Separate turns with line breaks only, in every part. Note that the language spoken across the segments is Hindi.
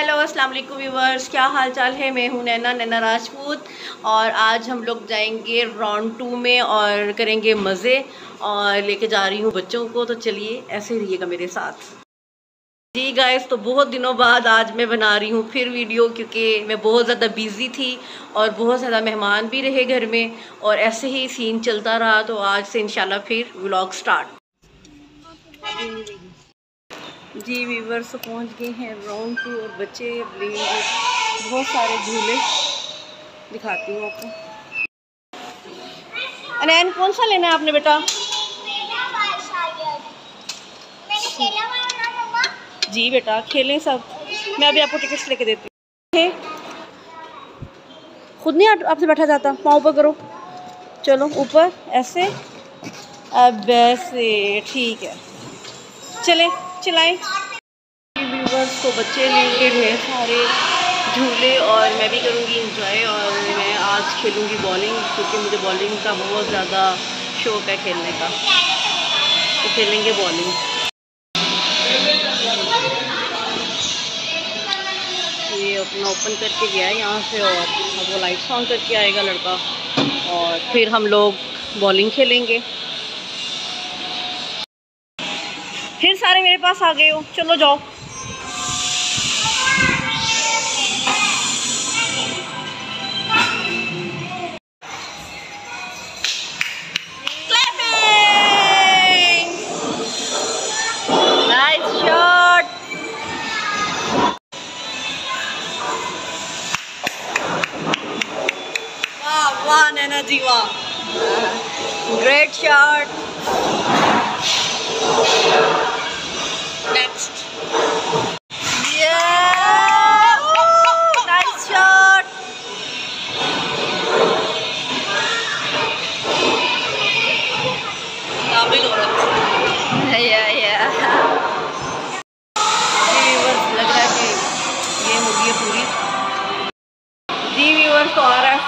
हेलो अस्सलाम वालेकुम व्यूवर्स। क्या हाल चाल है? मैं हूँ नैना नैना राजपूत। और आज हम लोग जाएँगे राउंड टू में और करेंगे मज़े और लेके जा रही हूँ बच्चों को। तो चलिए, ऐसे रहिएगा मेरे साथ। जी गाइस तो बहुत दिनों बाद आज मैं बना रही हूँ फिर वीडियो क्योंकि मैं बहुत ज़्यादा बिज़ी थी और बहुत ज़्यादा मेहमान भी रहे घर में और ऐसे ही सीन चलता रहा। तो आज से इंशाल्लाह फिर व्लॉग स्टार्ट जी वीवर्स पहुँच गए हैं राउंड टू और बच्चे बहुत सारे झूले दिखाती हूँ आपको। अनैन कौन सा लेना है आपने बेटा? जी बेटा, खेलें सब। मैं अभी आपको टिकट्स लेके देती हूँ। खुद नहीं आपसे बैठा जाता। पाँव ऊपर करो। चलो, ऊपर, ऐसे। अब ऐसे, ठीक है। चले। चलाएँ। व्यूवर्स को बच्चे लेंगे ढेर सारे झूले और मैं भी करूँगी इंजॉय और मैं आज खेलूँगी बॉलिंग क्योंकि मुझे बॉलिंग का बहुत ज़्यादा शौक है खेलने का। तो खेलेंगे बॉलिंग ये अपना ओपन करके गया है यहाँ से और अब वो लाइट ऑन करके आएगा लड़का। और फिर हम लोग बॉलिंग खेलेंगे। फिर सारे मेरे पास आ गए हो। चलो जाओ। वाह नैना जी वाह ग्रेट शॉट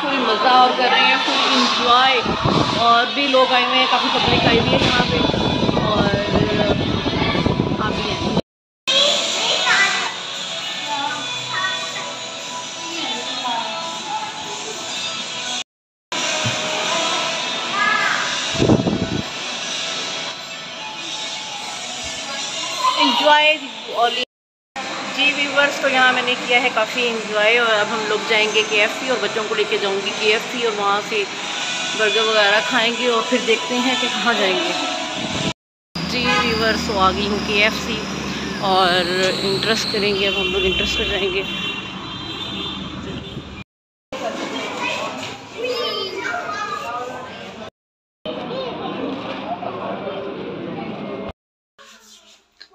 फुल मज़ा और कर रहे हैं फुल इंजॉय और भी लोग आए हुए हैं, काफ़ी पब्लिक आई हुई है यहाँ पे. और आप भी हैं इंजॉय जी वीवर्स तो यहाँ मैंने किया है काफ़ी इंजॉय और अब हम लोग जाएँगे केएफसी और बच्चों को लेके जाऊँगी के और वहाँ से बर्गर वगैरह खाएँगे और फिर देखते हैं कि कहाँ जाएँगे। जी वीवर्स तो आ गई हूँ के और इंटरेस्ट करेंगे, अब हम लोग इंटरेस्ट कर जाएँगे।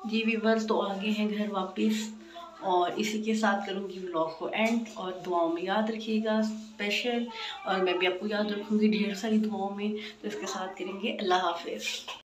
जी वीवर्स तो आगे हैं घर वापस। और इसी के साथ करूँगी ब्लॉग को एंड और दुआओं में याद रखिएगा स्पेशल और मैं भी आपको याद रखूँगी ढेर सारी दुआओं में। तो इसके साथ करेंगे, अल्लाह हाफिज़।